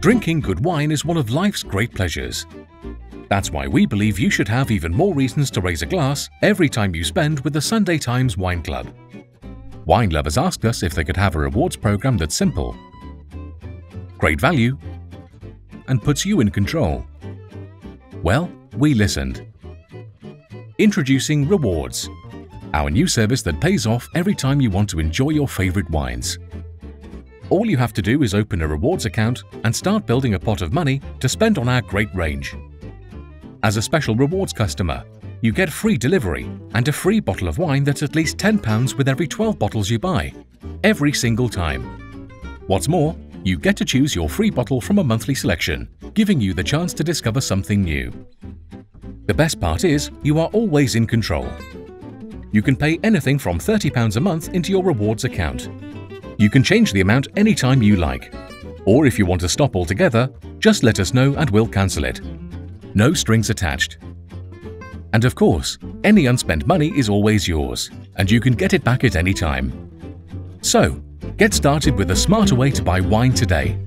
Drinking good wine is one of life's great pleasures. That's why we believe you should have even more reasons to raise a glass every time you spend with the Sunday Times Wine Club. Wine lovers asked us if they could have a rewards program that's simple, great value, and puts you in control. Well, we listened. Introducing Rewards, our new service that pays off every time you want to enjoy your favorite wines. All you have to do is open a rewards account and start building a pot of money to spend on our great range. As a special rewards customer, you get free delivery and a free bottle of wine that's at least £10 with every 12 bottles you buy, every single time. What's more, you get to choose your free bottle from a monthly selection, giving you the chance to discover something new. The best part is, you are always in control. You can pay anything from £30 a month into your rewards account. You can change the amount anytime you like. Or if you want to stop altogether, just let us know and we'll cancel it. No strings attached. And of course, any unspent money is always yours, and you can get it back at any time. So, get started with a smarter way to buy wine today